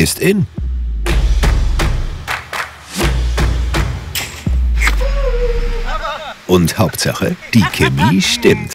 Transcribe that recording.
Ist in. Und Hauptsache, die Chemie stimmt.